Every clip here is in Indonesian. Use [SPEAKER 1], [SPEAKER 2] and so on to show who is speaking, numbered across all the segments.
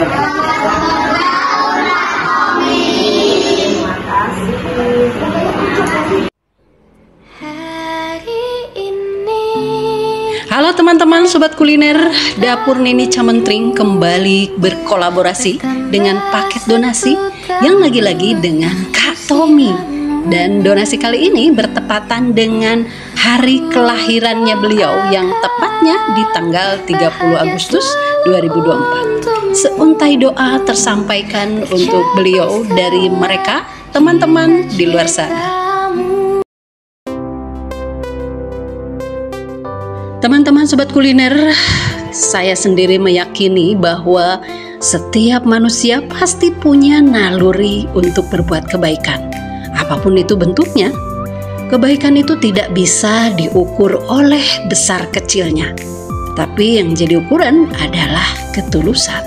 [SPEAKER 1] Halo teman-teman sobat kuliner, Dapur Nini Camentring kembali berkolaborasi dengan paket donasi yang lagi-lagi dengan Kak Tommy. Dan donasi kali ini bertepatan dengan hari kelahirannya beliau yang tepatnya di tanggal 30 Agustus 2024. Seuntai doa tersampaikan untuk beliau dari mereka teman-teman di luar sana. Teman-teman sobat kuliner, saya sendiri meyakini bahwa setiap manusia pasti punya naluri untuk berbuat kebaikan. Apa pun itu bentuknya, kebaikan itu tidak bisa diukur oleh besar kecilnya. Tapi yang jadi ukuran adalah ketulusan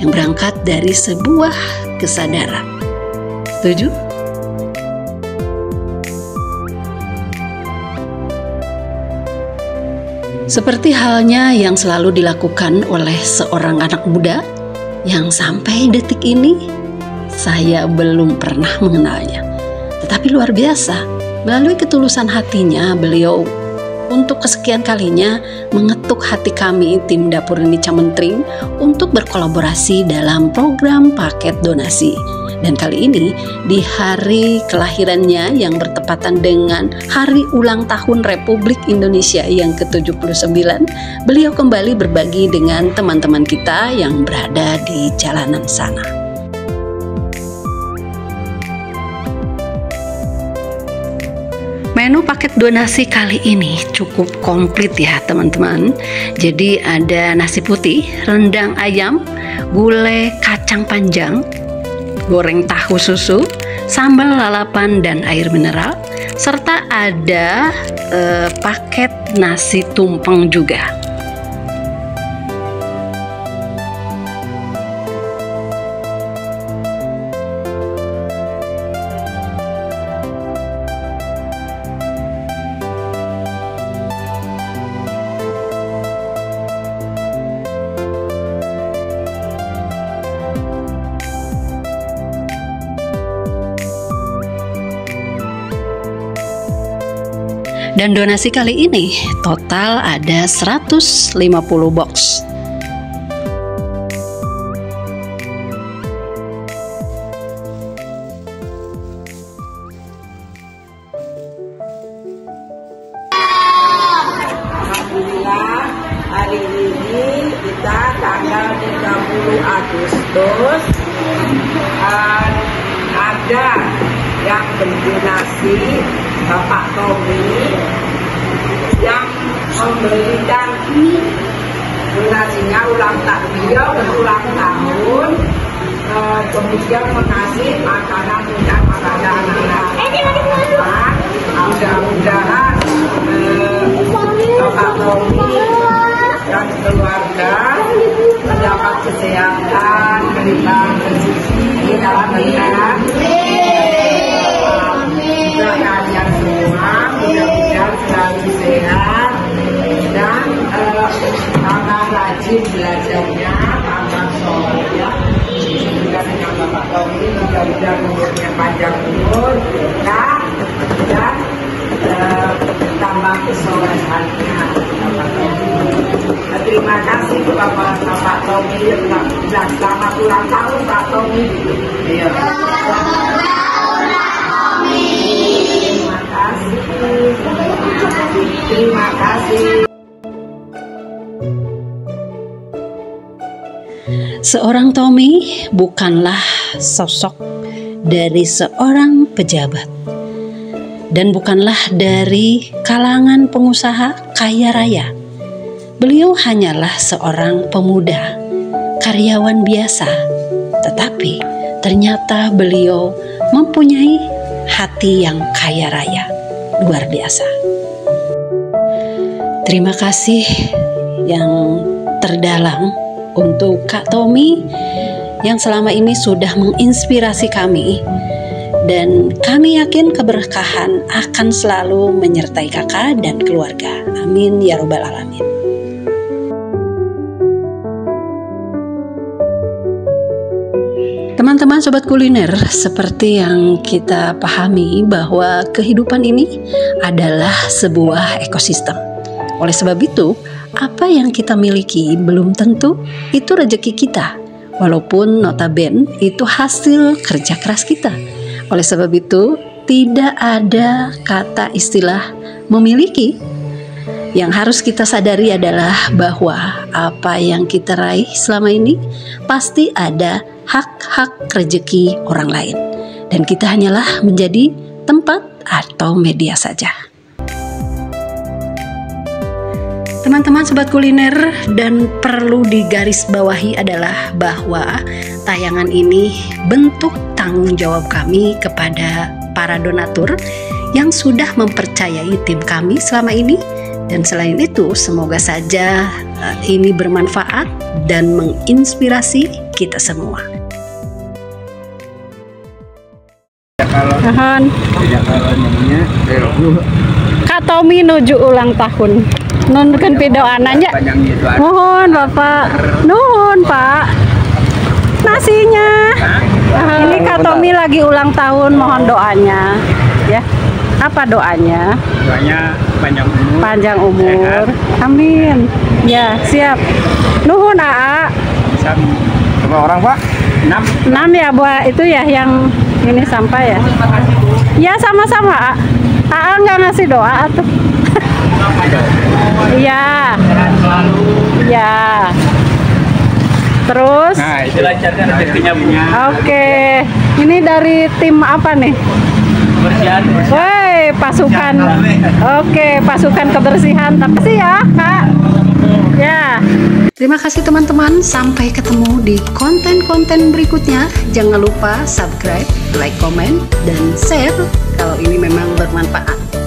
[SPEAKER 1] yang berangkat dari sebuah kesadaran. Setuju? Seperti halnya yang selalu dilakukan oleh seorang anak muda yang sampai detik ini saya belum pernah mengenalnya. Tetapi luar biasa, melalui ketulusan hatinya beliau untuk kesekian kalinya mengetuk hati kami tim Dapur Ini Camentring untuk berkolaborasi dalam program paket donasi dan kali ini di hari kelahirannya yang bertepatan dengan hari ulang tahun Republik Indonesia yang ke-79, beliau kembali berbagi dengan teman-teman kita yang berada di jalanan sana. Menu paket donasi kali ini cukup komplit ya teman-teman. Jadi ada nasi putih, rendang ayam, gulai kacang panjang, goreng tahu susu, sambal lalapan dan air mineral, serta ada eh, paket nasi tumpeng juga. Dan donasi kali ini total ada 150 box.
[SPEAKER 2] Hari ini kita tanggal 30 Agustus uh, ada yang berdonasi Bapak Tommy yang memberikan donasinya ulang tahun beliau berulang tahun uh, kemudian mengasih makanan makanan anak-anak mudah-mudahan umurnya panjang umur, berkah dan eh, tambah kesolehannya Terima kasih Bapak Bapak Tommy dan selamat ulang tahun Pak Tommy. Iya. Terima kasih. Terima kasih.
[SPEAKER 1] Seorang Tommy bukanlah sosok dari seorang pejabat dan bukanlah dari kalangan pengusaha kaya raya. Beliau hanyalah seorang pemuda, karyawan biasa, tetapi ternyata beliau mempunyai hati yang kaya raya, luar biasa. Terima kasih yang terdalam untuk Kak Tommy yang selama ini sudah menginspirasi kami dan kami yakin keberkahan akan selalu menyertai kakak dan keluarga. Amin ya robbal alamin. Teman-teman sobat kuliner, seperti yang kita pahami bahwa kehidupan ini adalah sebuah ekosistem. Oleh sebab itu, apa yang kita miliki belum tentu itu rezeki kita, walaupun notaben itu hasil kerja keras kita. Oleh sebab itu, tidak ada kata istilah memiliki. Yang harus kita sadari adalah bahwa apa yang kita raih selama ini pasti ada hak-hak rezeki orang lain, dan kita hanyalah menjadi tempat atau media saja. Teman-teman sobat kuliner dan perlu digarisbawahi adalah bahwa tayangan ini bentuk tanggung jawab kami kepada para donatur yang sudah mempercayai tim kami selama ini dan selain itu semoga saja eh, ini bermanfaat dan menginspirasi kita semua.
[SPEAKER 3] kalau
[SPEAKER 1] Mohon
[SPEAKER 3] tidak kalau namanya eh,
[SPEAKER 1] Tommy nuju ulang tahun. Nun kan pidoananya. Mohon Bapak. Nuhun Pak. Nasinya. Ini Kak Tommy lagi ulang tahun, mohon doanya. Ya. Apa doanya?
[SPEAKER 3] doanya panjang umur
[SPEAKER 1] Panjang umur. Amin. Ya, siap. Nuhun AA.
[SPEAKER 3] berapa orang pak enam
[SPEAKER 1] 6 ya buat itu ya yang ini sampai ya. Ya sama-sama. AA nggak ngasih doa tuh. Iya. Iya. Terus
[SPEAKER 3] nah itu lancarkan rezekinya punya
[SPEAKER 1] Oke. Ini dari tim apa nih?
[SPEAKER 3] kebersihan
[SPEAKER 1] Woi, pasukan. Oke, pasukan kebersihan. Tapi sih ya, Kak. Ya. Terima kasih teman-teman. Sampai ketemu di konten-konten berikutnya. Jangan lupa subscribe, like, komen, dan share kalau ini memang bermanfaat.